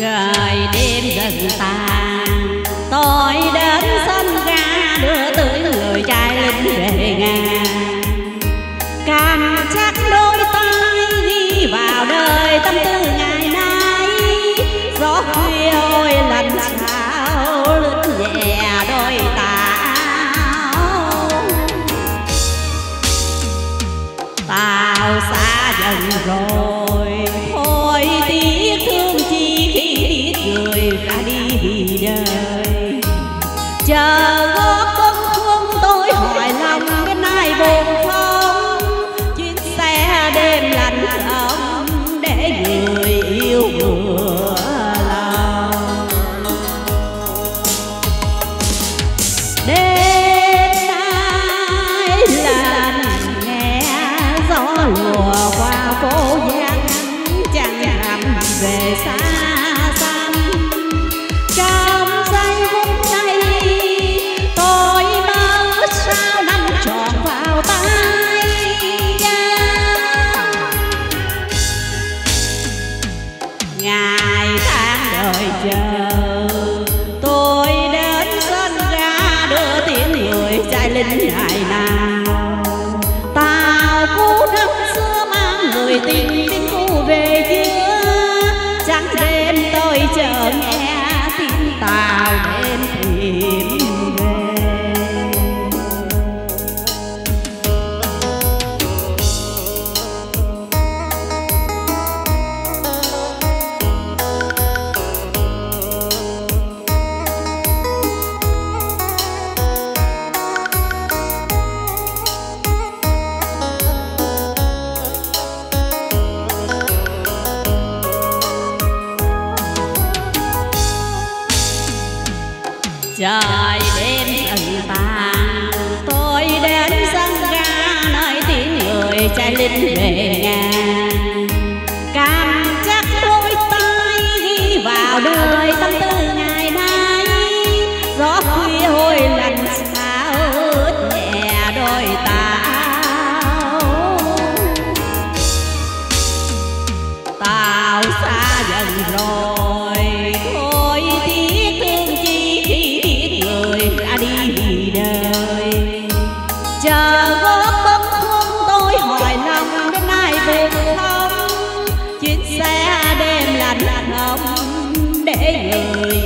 trời đêm dần tàn. Tôi đến sân ga đưa tới người trai lính về nhà. Càng chắc đôi tay ghi vào đời tâm tư ngày nay. Gió khuya ôi lần sao lính nhẹ đôi tao. Tao xa dần rồi, thôi tiếc thương đêm nay là nghe gió lùa qua phố giang chẳng hầm về xa xăm trong giây phút này tôi mơ sao năm tròn vào tay ngày tháng đợi chờ đến ngày nào tao cũ năm xưa mang người tình đến khu về chưa? Chẳng đêm tôi chờ nghe trời đêm dần tàn tôi đến sân ga nơi tiếng người trai linh về nhà. Cảm chắc đôi tay vào đời tâm tư ngày người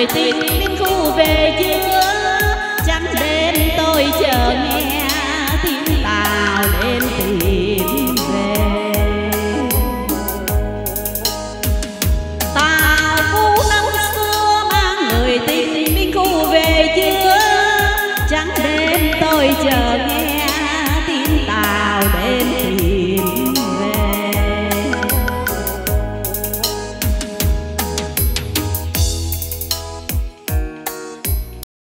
người tin minh khu về chưa trắng đêm tôi chờ nghe tiếng tàu đêm tìm về. Tàu phú năm xưa mang người tin minh khu về chưa trắng đêm tôi chờ nghe